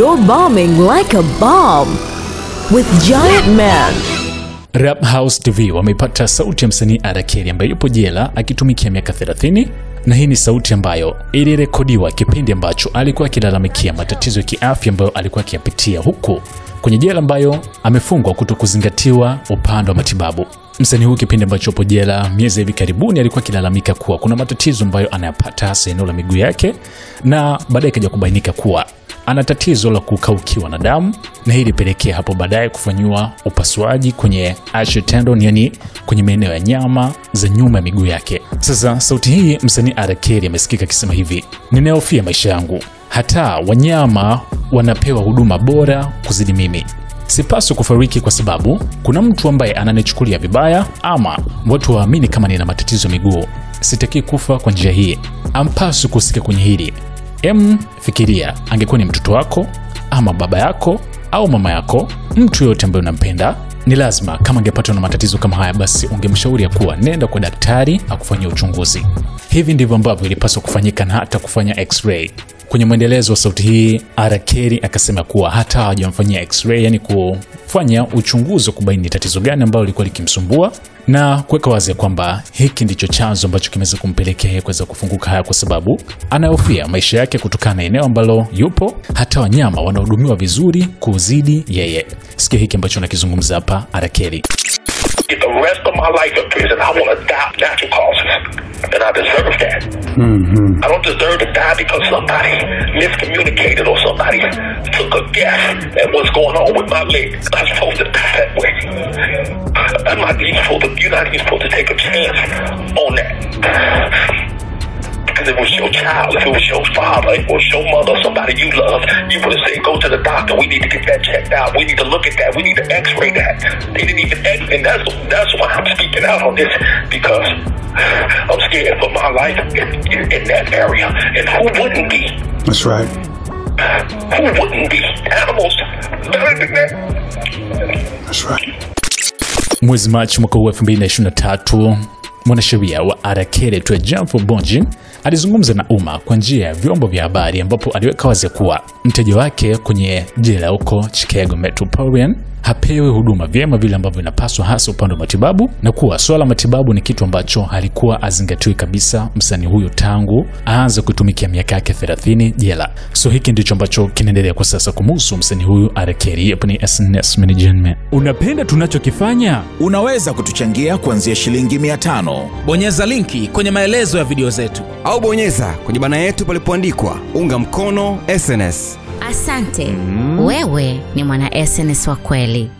you're bombing like a bomb with Giant Man. Rap House TV wameipata sauti ya msanii Arakeli ambaye yupo jela akitumikia miaka 30 na hii ni sauti ambayo ilirekodiwa kipindi ambacho alikuwa akilalamikia matatizo ya kiafya ambayo alikuwa akiyapitia huku kwenye jela ambayo amefungwa kuto kuzingatiwa upande wa matibabu. Msanii huu kipindi ambacho upo jela miezi hivi karibuni alikuwa akilalamika kuwa kuna matatizo ambayo anayapata hasa eneo la miguu yake, na baadaye ikaja kubainika kuwa ana tatizo la kukaukiwa na damu na hii ilipelekea hapo baadaye kufanyiwa upasuaji kwenye Achilles tendon, yani kwenye maeneo ya nyama za nyuma ya miguu yake. Sasa sauti hii msanii Arakeli amesikika akisema hivi, ninayofia maisha yangu, hata wanyama wanapewa huduma bora kuzidi mimi. Sipaswi kufariki kwa sababu kuna mtu ambaye ananichukulia vibaya, ama watu waamini kama nina matatizo miguu. sitakii kufa kwa njia hii, ampaswi kuhusika kwenye hili. Em, fikiria angekuwa ni mtoto wako ama baba yako au mama yako, mtu yoyote ambaye unampenda, ni lazima kama angepatwa na matatizo kama haya, basi ungemshauri ya kuwa nenda kwa daktari akufanyia uchunguzi. Hivi ndivyo ambavyo ilipaswa kufanyika na hata kufanya x-ray. Kwenye mwendelezo wa sauti hii, Arakeri akasema kuwa hata hawajamfanyia x-ray, yani kufanya uchunguzi wa kubaini tatizo gani ambalo lilikuwa likimsumbua na kuweka wazi kwamba hiki ndicho chanzo ambacho kimeweza kumpelekea yeye kuweza kufunguka haya, kwa sababu anayofia maisha yake kutokana na eneo ambalo yupo. Hata wanyama wanahudumiwa vizuri kuzidi yeye. Sikia hiki ambacho nakizungumza hapa Arakeli. Get the rest of my life in prison. I want to die natural causes. And I deserve that. Mm-hmm. I don't deserve to die because somebody miscommunicated or somebody took a guess at what's going on with my leg. I'm supposed to die that way. I'm not even supposed to, you're not even supposed to take a chance on that. Because it was your child, if it was your father, if it was your mother, somebody you love, you would have said, go to the doctor. We need to get that checked out. We need to look at that. We need to x-ray that. They didn't even x and that's that's why I'm speaking out on this because I'm scared for my life in, in, in that area. And who wouldn't be? That's right. Who wouldn't be? Animals better than that. That's right. Mwezi Machi mwaka huu 2023 mwanasheria wa Arakeretwe Jamfo Bonjin alizungumza na umma kwa njia ya vyombo vya habari ambapo aliweka wazi kuwa mteja wake kwenye jela huko Chicago Metropolitan hapewi huduma vyema vile ambavyo inapaswa, hasa upande wa matibabu, na kuwa swala la matibabu ni kitu ambacho alikuwa azingatiwi kabisa msanii huyo tangu aanze kutumikia miaka yake 30 jela. So hiki ndicho ambacho kinaendelea kwa sasa kumuhusu msanii huyu arekeri Hapo ni SNS Management. Unapenda tunachokifanya? Unaweza kutuchangia kuanzia shilingi 500 bonyeza linki kwenye maelezo ya video zetu au bonyeza kwenye bana yetu palipoandikwa unga mkono SNS. Asante. mm. Wewe ni mwana SNS wa kweli.